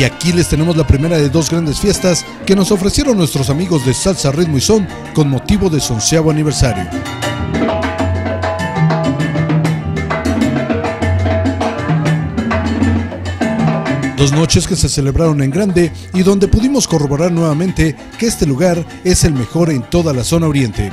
Y aquí les tenemos la primera de dos grandes fiestas que nos ofrecieron nuestros amigos de Salsa, Ritmo y Son con motivo de su onceavo aniversario. Dos noches que se celebraron en grande y donde pudimos corroborar nuevamente que este lugar es el mejor en toda la zona oriente.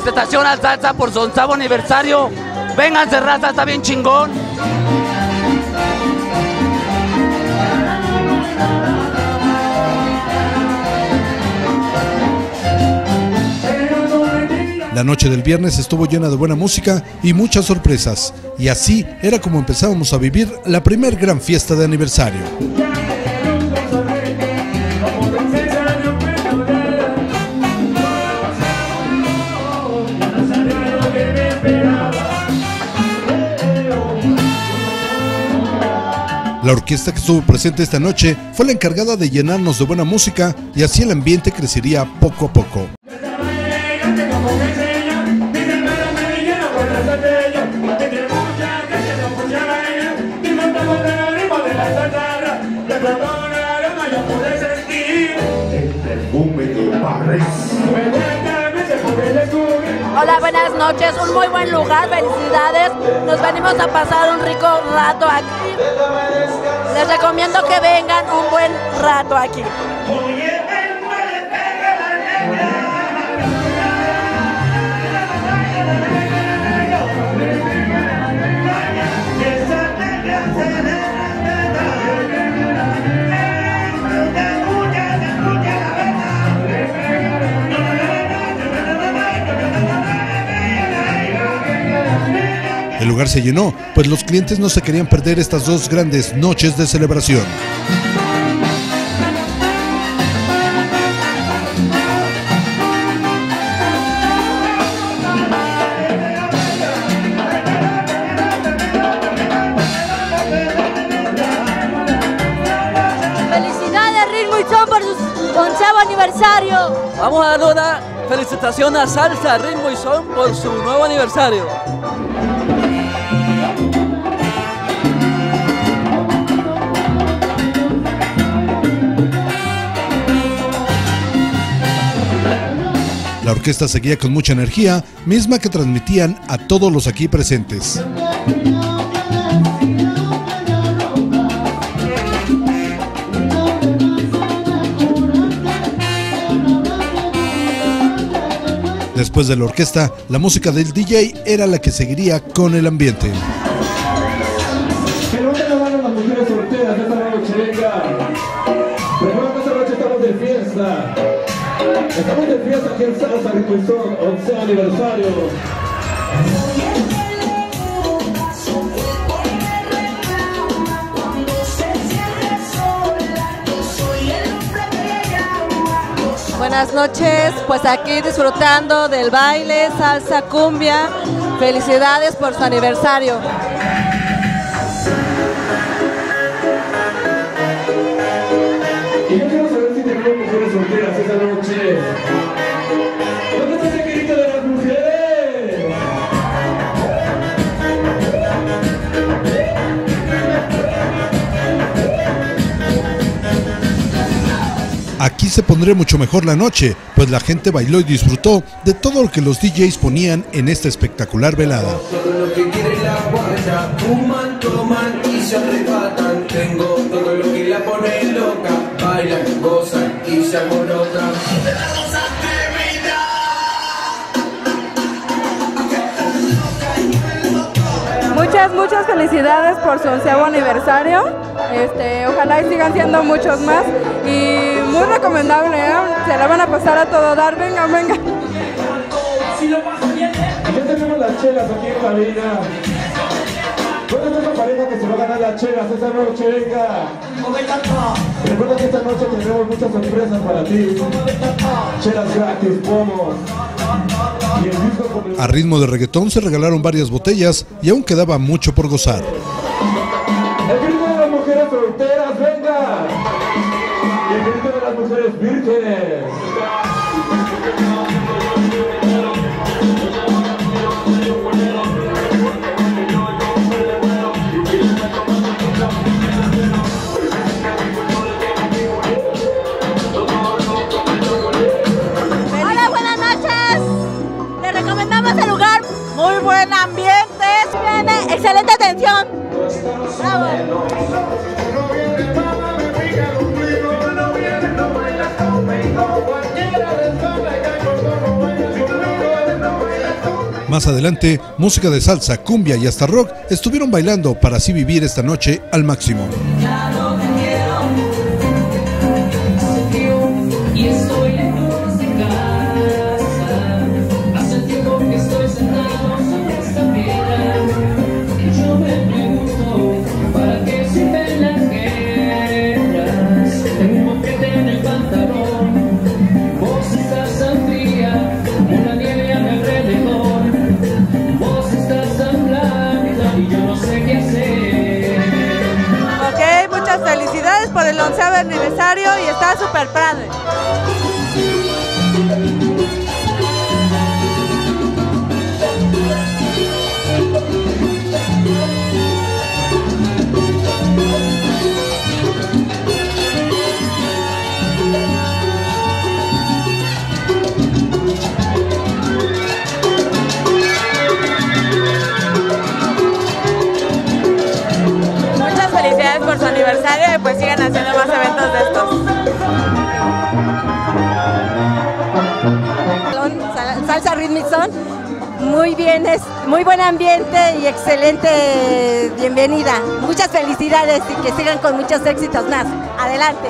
Una felicitación al Salsa por su onceavo aniversario. Vénganse, raza, está bien chingón. La noche del viernes estuvo llena de buena música y muchas sorpresas, y así era como empezábamos a vivir la primer gran fiesta de aniversario. La orquesta que estuvo presente esta noche fue la encargada de llenarnos de buena música y así el ambiente crecería poco a poco. Hola, buenas noches, un muy buen lugar, felicidades. Nos venimos a pasar un rico rato aquí. Les recomiendo que vengan un buen rato aquí. Lugar se llenó, pues los clientes no se querían perder estas dos grandes noches de celebración. Felicidades, Ritmo y Son, por su onceavo aniversario. Vamos a darle una felicitación a Salsa, Ritmo y Son por su nuevo aniversario. La orquesta seguía con mucha energía, misma que transmitían a todos los aquí presentes. Después de la orquesta, la música del DJ era la que seguiría con el ambiente. Estamos de fiesta aquí en Salsa Ripollón, 11 aniversario. Buenas noches, pues aquí disfrutando del baile, salsa, cumbia. Felicidades por su aniversario. Se pondría mucho mejor la noche, pues la gente bailó y disfrutó de todo lo que los DJs ponían en esta espectacular velada. Todo lo que quiere la guarda, fuman, toman y se arrebatan. Tengo todo lo que la pone loca, bailan, gozan y se alborotan. Muchas, muchas felicidades por su onceavo aniversario. Este, ojalá y sigan siendo muchos más. Y muy recomendable, ¿eh? se la van a pasar a todo dar. Vengan, vengan. Y ya tenemos las chelas aquí en cabina. ¿Dónde está esa pareja que se va a ganar las chelas esta noche? Venga. Recuerda que esta noche tenemos muchas sorpresas para ti. Chelas gratis, pomos. El. A ritmo de reggaetón se regalaron varias botellas y aún quedaba mucho por gozar. Adelante, música de salsa, cumbia y hasta rock estuvieron bailando para así vivir esta noche al máximo. Muy buen ambiente y excelente bienvenida. Muchas felicidades y que sigan con muchos éxitos más. Adelante.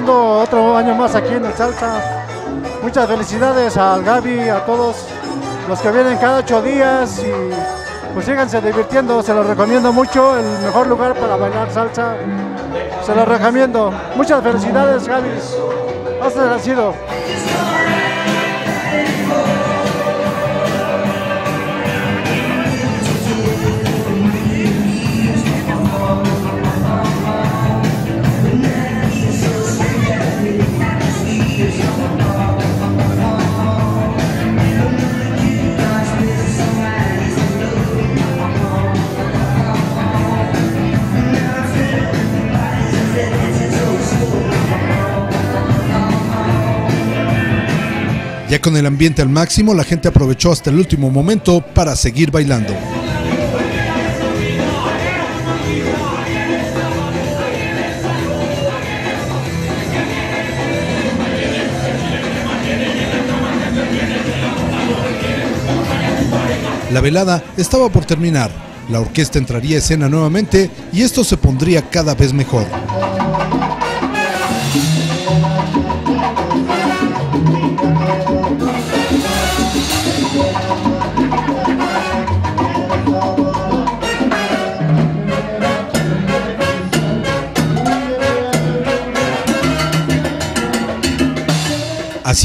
Otro año más aquí en el Salsa. Muchas felicidades al Gaby, a todos los que vienen cada ocho días y pues síganse divirtiendo, se los recomiendo mucho, el mejor lugar para bailar salsa, se los recomiendo. Muchas felicidades Gaby, hasta sido. Ya con el ambiente al máximo, la gente aprovechó hasta el último momento para seguir bailando. La velada estaba por terminar, la orquesta entraría a escena nuevamente y esto se pondría cada vez mejor.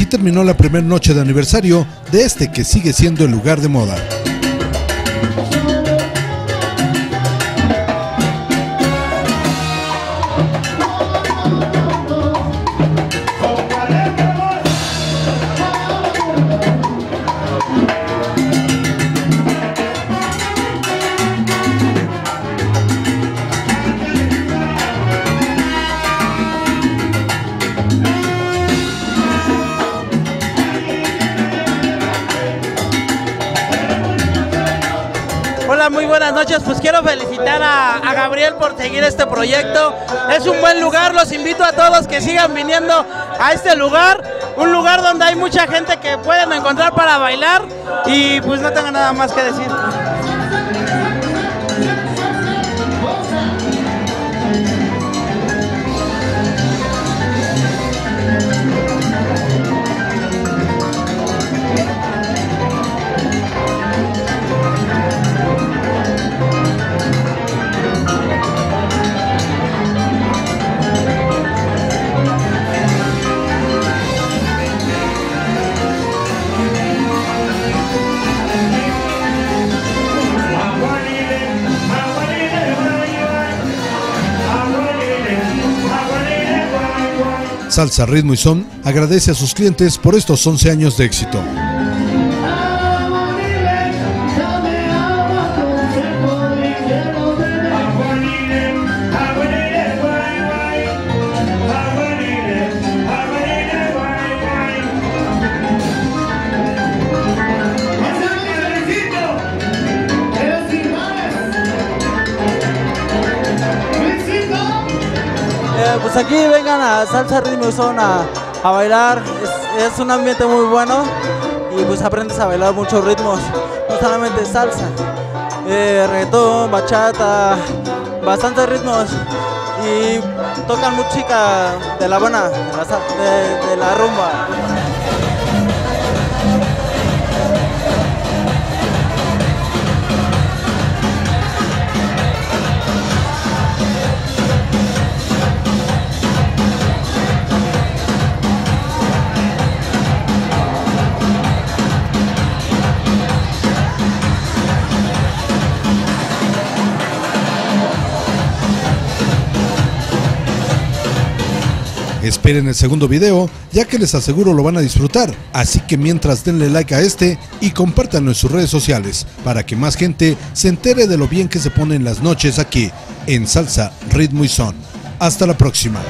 Terminó la primera noche de aniversario de este que sigue siendo el lugar de moda. Muy buenas noches. Pues quiero felicitar a, Gabriel por seguir este proyecto. Es un buen lugar, los invito a todos que sigan viniendo a este lugar. Un lugar donde hay mucha gente que pueden encontrar para bailar y pues no tengo nada más que decir. Salsa Ritmo y Son agradece a sus clientes por estos 11 años de éxito. Pues aquí vengan a Salsa Ritmo Son a, bailar, es, un ambiente muy bueno y pues aprendes a bailar muchos ritmos, no solamente salsa, eh, reggaetón, bachata, bastantes ritmos y tocan música de la buena, de la, de la rumba. Esperen el segundo video, ya que les aseguro lo van a disfrutar. Así que mientras denle like a este y compártanlo en sus redes sociales para que más gente se entere de lo bien que se ponen las noches aquí en Salsa, Ritmo y Son. Hasta la próxima.